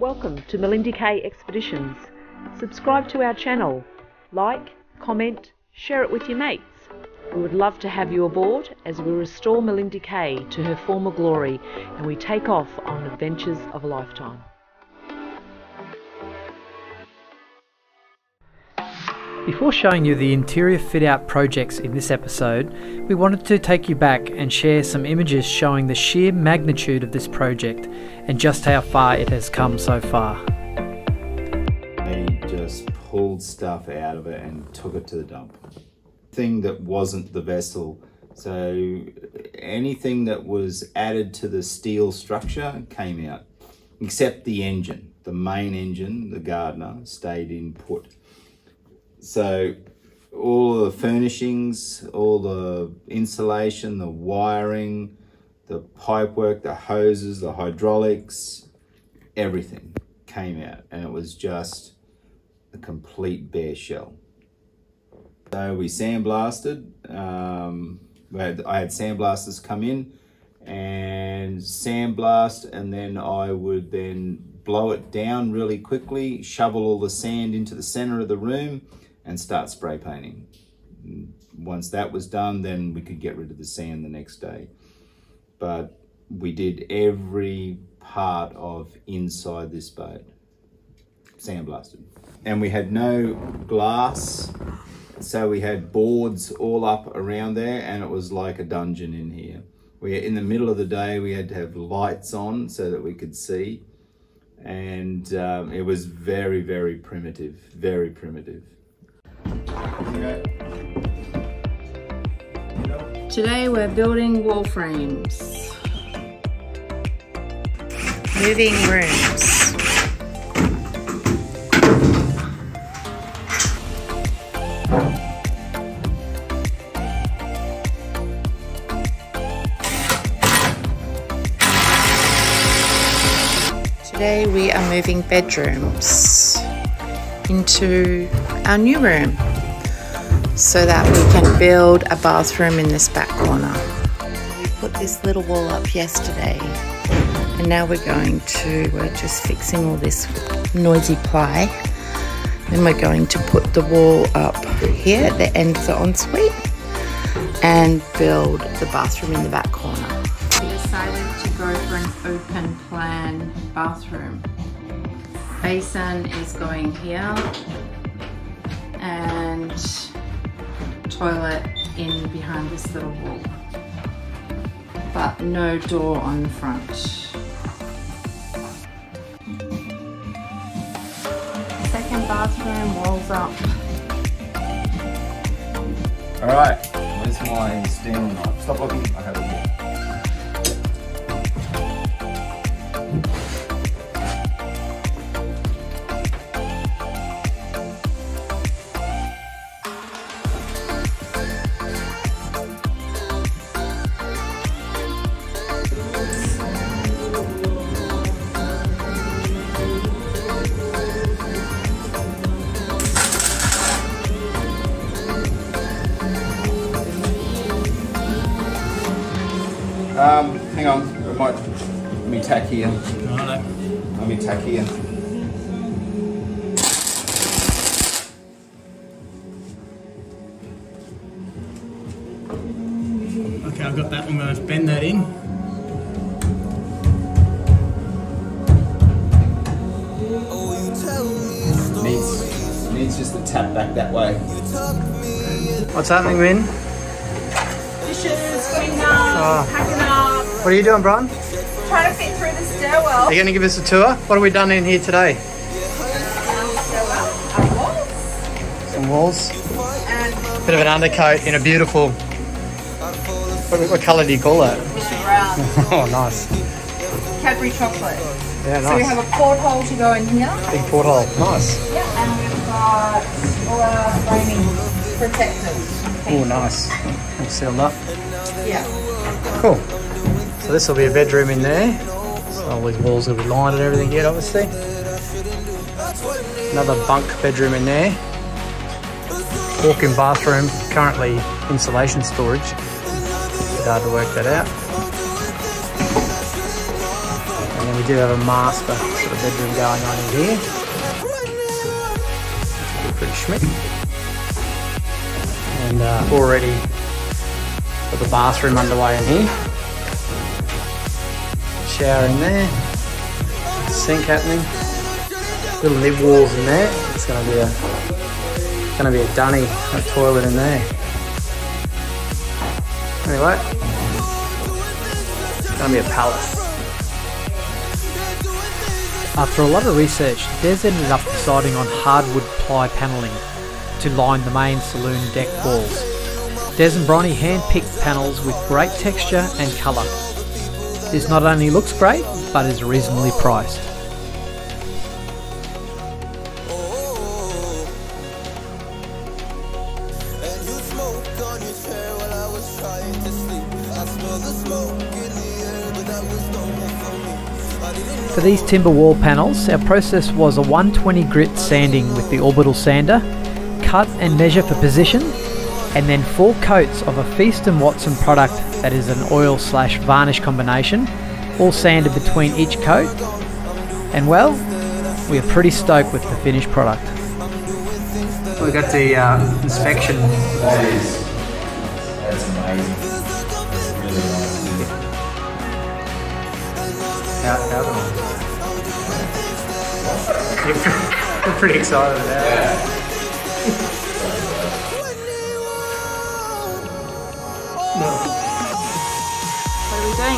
Welcome to Malindi K Expeditions. Subscribe to our channel, like, comment, share it with your mates. We would love to have you aboard as we restore Malindi K to her former glory and we take off on adventures of a lifetime. Before showing you the interior fit out projects in this episode, we wanted to take you back and share some images showing the sheer magnitude of this project and just how far it has come so far. They just pulled stuff out of it and took it to the dump. Thing that wasn't the vessel. So anything that was added to the steel structure came out, except the engine. The main engine, the Gardner, stayed in put. So all the furnishings, all the insulation, the wiring, the pipework, the hoses, the hydraulics, everything came out and it was just a complete bare shell. So we sandblasted. Um, I had sandblasters come in and sandblast and then I would then blow it down really quickly, shovel all the sand into the center of the room and start spray painting. Once that was done, then we could get rid of the sand the next day. But we did every part of inside this boat, sandblasted. And we had no glass, so we had boards all up around there and it was like a dungeon in here. We in the middle of the day, we had to have lights on so that we could see. And um, it was very, very primitive, very primitive. Today we're building wall frames. Moving rooms. Today we are moving bedrooms into our new room so that we can build a bathroom in this back corner. We put this little wall up yesterday and now we're going to, we're just fixing all this noisy ply. Then we're going to put the wall up here at the end of the ensuite and build the bathroom in the back corner. We decided to go for an open plan bathroom. Basin is going here and toilet in behind this little wall but no door on the front. Second bathroom, walls up. Alright, where's my stealing knife? Stop looking, I have it here. Let me tack here. Let me tack here. Okay, I've got that. I'm going to bend that in. Needs, needs just to tap back that way. What's happening, Min? dishes, putting up, ah. packing up, What are you doing, Brian? trying to fit through the stairwell. Are you going to give us a tour? What have we done in here today? stairwell, our walls, Some walls. and Bit of an undercoat in a beautiful. What, what colour do you call that? brown Oh, nice. Cadbury chocolate. Yeah, nice. So we have a porthole to go in here. Big porthole. Nice. Yeah, and we've got all our framing protectors. Oh, nice. All sealed up. Yeah. Cool. So this will be a bedroom in there. All these walls will be lined and everything yet, obviously. Another bunk bedroom in there. Walk-in bathroom, currently insulation storage. Bit hard to work that out. And then we do have a master sort of bedroom going on in here. Pretty schmick. And uh, already got the bathroom underway in here. Shower in there. Sink happening. Little nib walls in there. It's gonna be a gonna be a dunny, a toilet in there. Anyway, it's gonna be a palace. After a lot of research, Des ended up deciding on hardwood ply panelling to line the main saloon deck walls. Des and Bronny hand-picked panels with great texture and colour. This not only looks great, but is reasonably priced. For these timber wall panels, our process was a 120 grit sanding with the orbital sander, cut and measure for position, and then four coats of a Feast and Watson product that is an oil slash varnish combination, all sanded between each coat. And well, we are pretty stoked with the finished product. We got the uh, inspection. That is, that's amazing. Really nice. How, how We're pretty excited about that.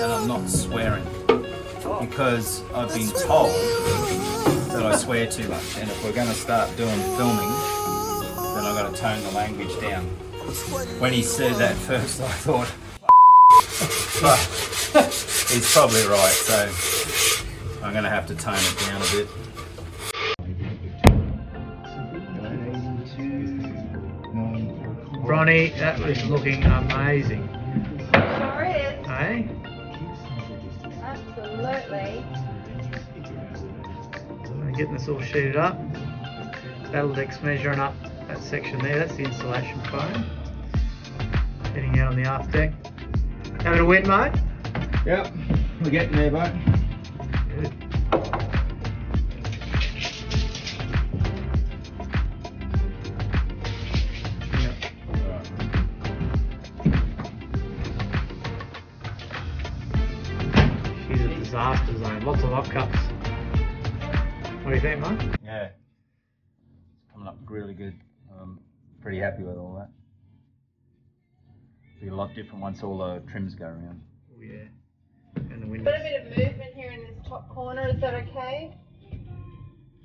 and I'm not swearing. Because I've been told that I swear too much. And if we're going to start doing filming, then I've got to tone the language down. When he said that first, I thought, but he's probably right. So I'm going to have to tone it down a bit. Ronnie, that was looking amazing. Getting this all sheeted up. Battledeck's measuring up that section there. That's the insulation foam. Heading out on the aft deck. Having a wet, mate? Yep, we're getting there, bud. Zone. Lots of upcuts. What do you think, mate? Yeah. It's coming up really good. I'm pretty happy with all that. Be a lot different once all the trims go around. Oh yeah. And the Got windows. a bit of movement here in this top corner. Is that okay?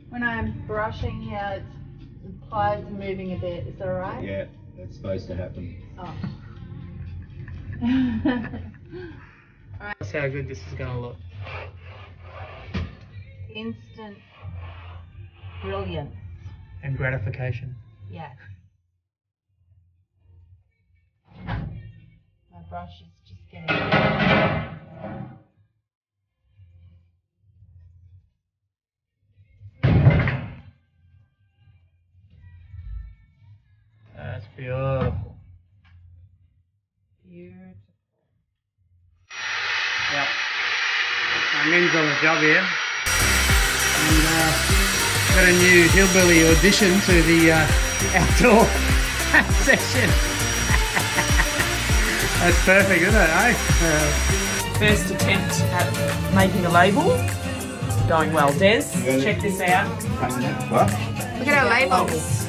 When I'm brushing, yeah, it's, the plies are moving a bit. Is that alright? Yeah, that's supposed to happen. Oh. All right. That's how good this is going to look. Instant brilliance. And gratification. Yeah. My brush is just getting. That's beautiful. Beautiful. Yep. My men's on the job here. And uh, got a new hillbilly audition to the uh, outdoor session. That's perfect, isn't it, eh? Uh, First attempt at making a label. Going well. Des, check this out. What? Look at our labels.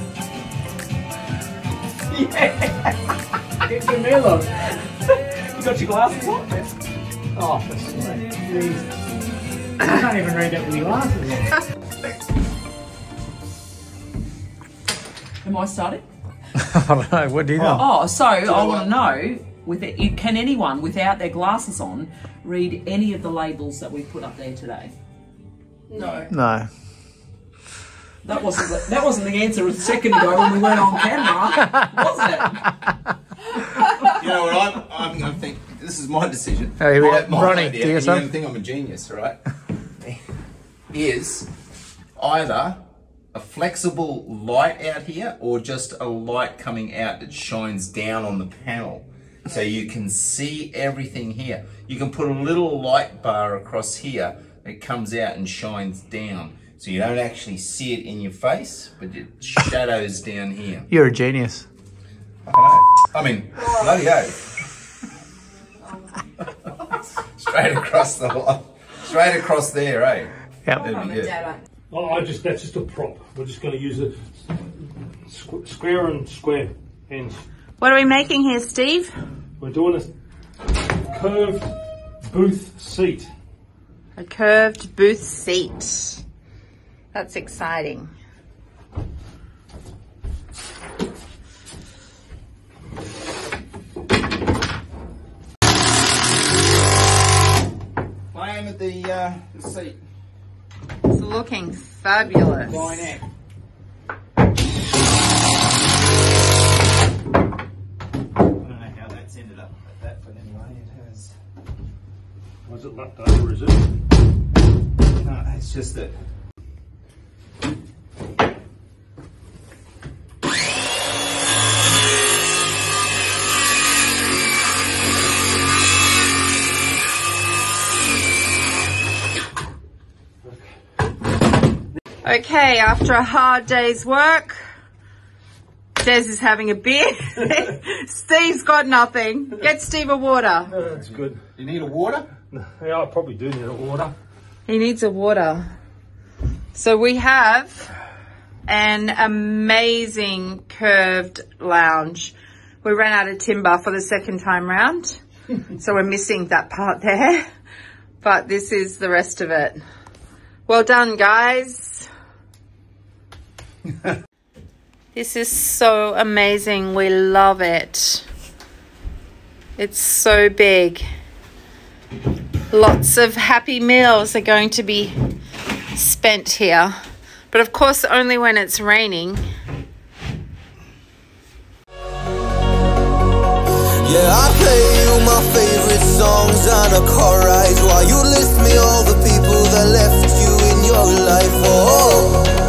Give me a look. You got your glasses on? Oh, for sake. Jesus. I can't even read that with your glasses on. Am I starting? I don't know. What do you know? Oh, so I want to know, with it, can anyone without their glasses on read any of the labels that we put up there today? No. No. That wasn't the, that wasn't the answer a second ago when we went on camera, was it? You know what? I'm, I'm going to think this is my decision. Oh, here we my, my Ronnie, idea, do you? You're going to think I'm a genius, right? Is either a flexible light out here or just a light coming out that shines down on the panel so you can see everything here. You can put a little light bar across here that comes out and shines down. So you don't actually see it in your face, but it shadows down here. You're a genius. I. I mean, bloody oath. straight across the line. Straight across there, eh? Yep. That'd be good. Oh, I just that's just a prop. We're just going to use it squ- square and square ends. What are we making here, Steve? We're doing a curved booth seat. A curved booth seat. That's exciting. I am at the, uh, the seat. It's looking fabulous. Fine act. I don't know how that's ended up like that, but anyway, it has. Was it left over? Is it? No, it's just that. Okay, after a hard day's work, Des is having a beer. Steve's got nothing. Get Steve a water. No, that's good. You need a water? Yeah, I probably do need a water. He needs a water. So we have an amazing curved lounge. We ran out of timber for the second time round. so we're missing that part there. But this is the rest of it. Well done, guys. this is so amazing. We love it. It's so big. Lots of happy meals are going to be spent here. But of course, only when it's raining. Yeah, I play you my favorite songs on a car ride while you list me all the people that left you in your life. Oh,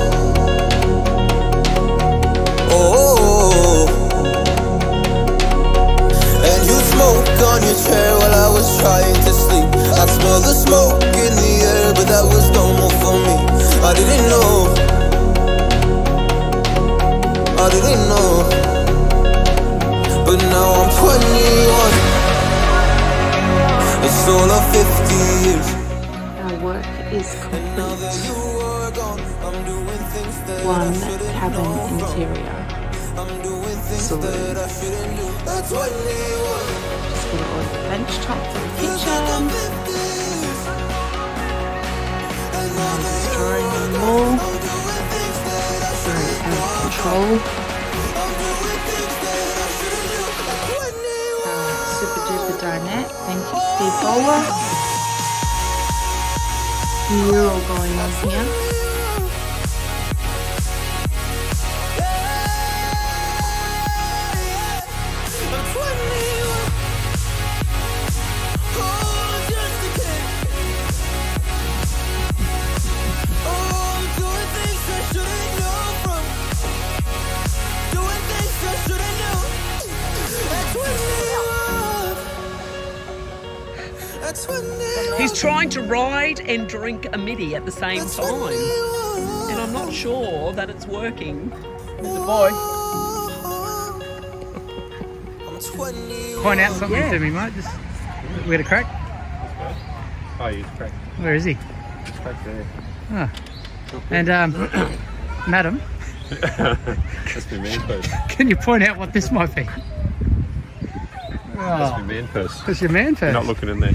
your chair while I was trying to sleep. I smell the smoke in the air, but that was normal for me. I didn't know. I didn't know. But now I'm 21 It's all of 50 years Our work is complete. you are gone I'm doing things that I One shouldn't cabin interior. I'm doing things Saloon. that I shouldn't do At 21 Just gonna the bench top for the kitchen. 50s And all. Things that I Very out of control. I'm doing things that I shouldn't do At 21 Uh, super duper dinette. Thank you, Steve Bowler. Mural going on here. To ride and drink a midi at the same time, and I'm not sure that it's working. There's a boy. Point out something Yeah. to me, mate. Just we had a crack. Oh, you crack. Where is he? Crack there. Ah. And um, madam, That's my man purse. can you point out what this might be? That's my Oh, man purse. that's your man You're not looking in there.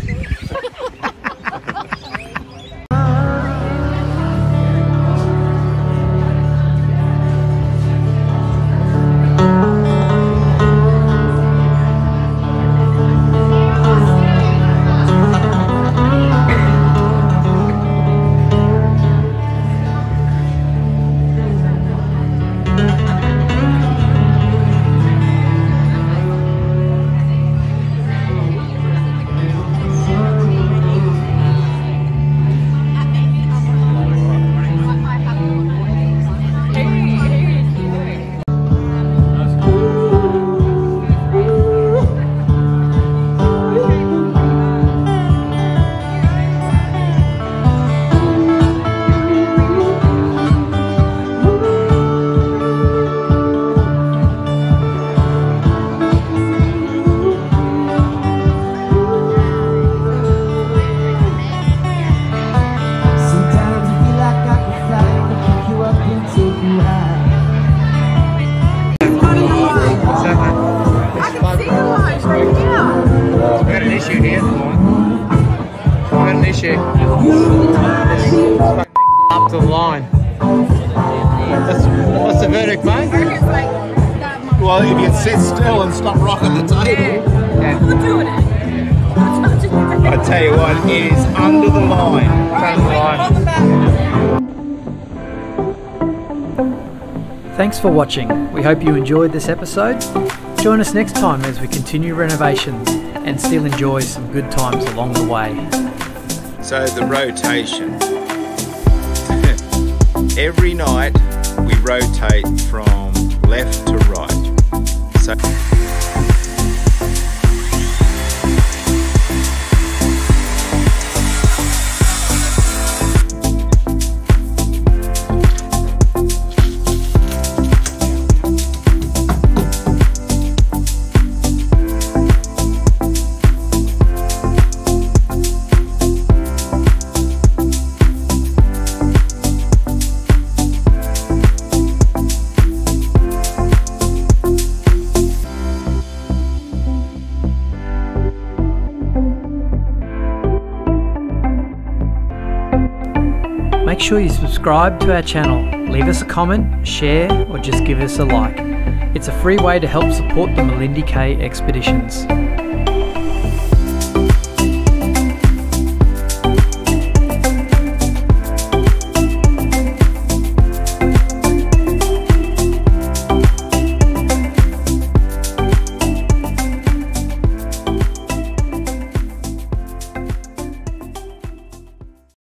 Line. That's, what's the verdict, mate? Well, if you sit still and stop rocking the table. I tell you what, it is under the line. Under the line. Thanks for watching. We hope you enjoyed this episode. Join us next time as we continue renovations and still enjoy some good times along the way. So the rotation. Every night we rotate from left to right. So Make sure you subscribe to our channel, leave us a comment, share, or just give us a like. It's a free way to help support the Malindi K expeditions.